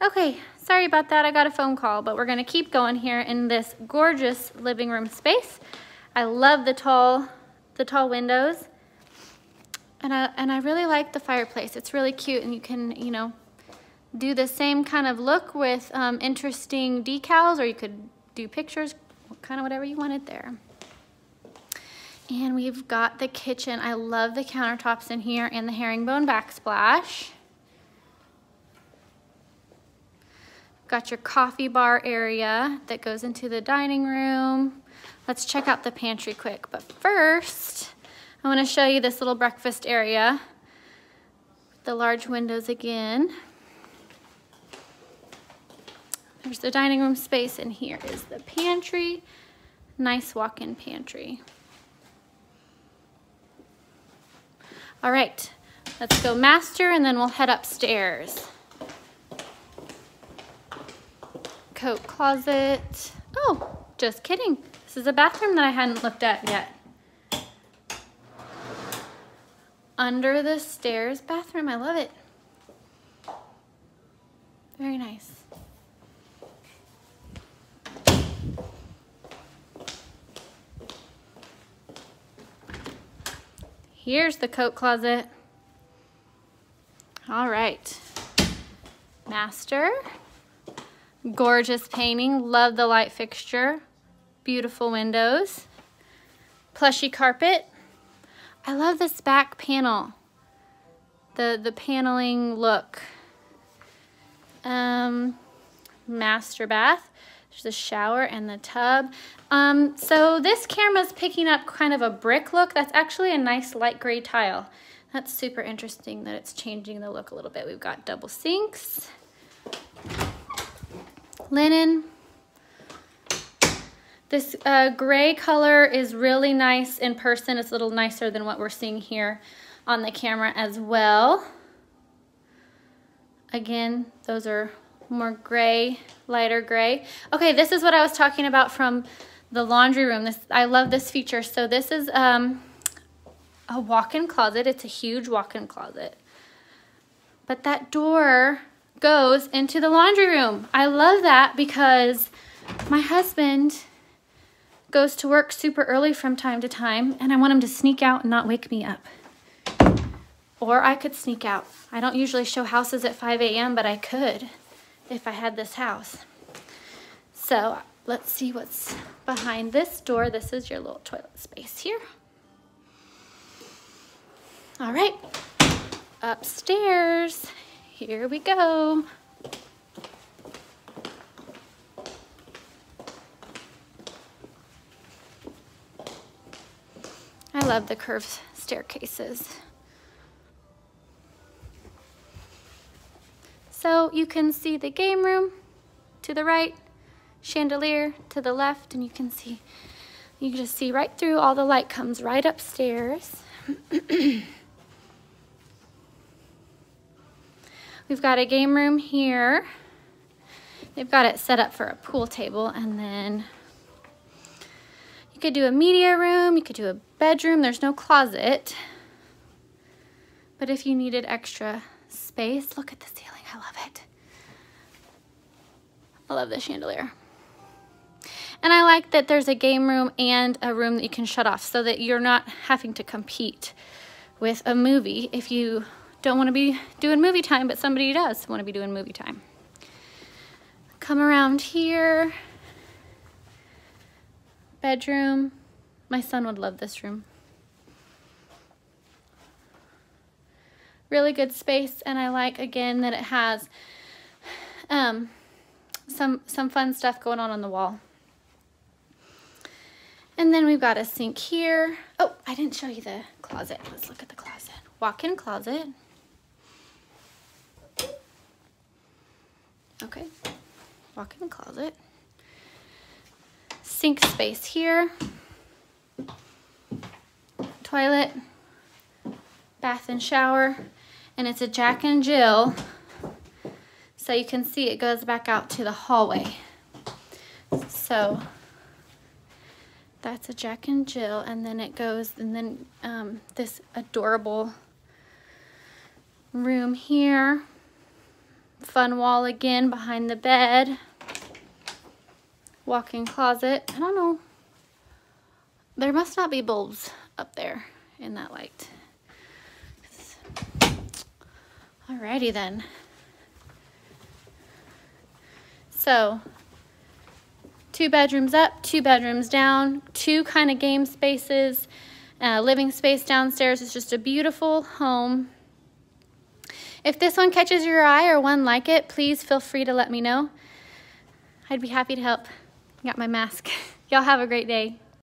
Okay, sorry about that. I got a phone call, but we're gonna keep going here in this gorgeous living room space. I love the tall, the tall windows. And I, and I really like the fireplace. It's really cute and you can, you know, do the same kind of look with um, interesting decals or you could do pictures, kind of whatever you wanted there. And we've got the kitchen. I love the countertops in here and the herringbone backsplash. Got your coffee bar area that goes into the dining room. Let's check out the pantry quick. But first, I wanna show you this little breakfast area. The large windows again. There's the dining room space and here is the pantry. Nice walk-in pantry. All right, let's go master and then we'll head upstairs. Coat closet. Oh, just kidding. This is a bathroom that I hadn't looked at yet. Under the stairs bathroom. I love it. Very nice. Here's the coat closet. All right. Master. Gorgeous painting. Love the light fixture. Beautiful windows. Plushy carpet. I love this back panel. The, the paneling look. Um, master bath. There's the shower and the tub. Um, so this camera's picking up kind of a brick look. That's actually a nice light gray tile. That's super interesting that it's changing the look a little bit. We've got double sinks linen. This uh, gray color is really nice in person. It's a little nicer than what we're seeing here on the camera as well. Again, those are more gray, lighter gray. Okay, this is what I was talking about from the laundry room. This I love this feature. So this is um, a walk-in closet. It's a huge walk-in closet. But that door goes into the laundry room. I love that because my husband goes to work super early from time to time and I want him to sneak out and not wake me up. Or I could sneak out. I don't usually show houses at 5 a.m., but I could if I had this house. So let's see what's behind this door. This is your little toilet space here. All right, upstairs. Here we go. I love the curved staircases. So you can see the game room to the right, chandelier to the left, and you can see, you can just see right through, all the light comes right upstairs. We've got a game room here. They've got it set up for a pool table and then you could do a media room, you could do a bedroom. There's no closet. But if you needed extra space, look at the ceiling. I love it. I love the chandelier. And I like that there's a game room and a room that you can shut off so that you're not having to compete with a movie if you don't want to be doing movie time, but somebody does want to be doing movie time. Come around here. Bedroom. My son would love this room. Really good space, and I like, again, that it has um, some, some fun stuff going on on the wall. And then we've got a sink here. Oh, I didn't show you the closet. Let's look at the closet. Walk-in closet. Okay, walk-in closet. Sink space here. Toilet, bath and shower, and it's a Jack and Jill. So you can see it goes back out to the hallway. So that's a Jack and Jill, and then it goes, and then um, this adorable room here fun wall again behind the bed. Walk-in closet. I don't know. There must not be bulbs up there in that light. Alrighty then. So, two bedrooms up, two bedrooms down, two kind of game spaces, uh, living space downstairs. It's just a beautiful home. If this one catches your eye or one like it, please feel free to let me know. I'd be happy to help. Got my mask. Y'all have a great day.